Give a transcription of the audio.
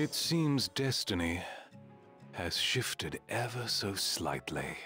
It seems destiny has shifted ever so slightly.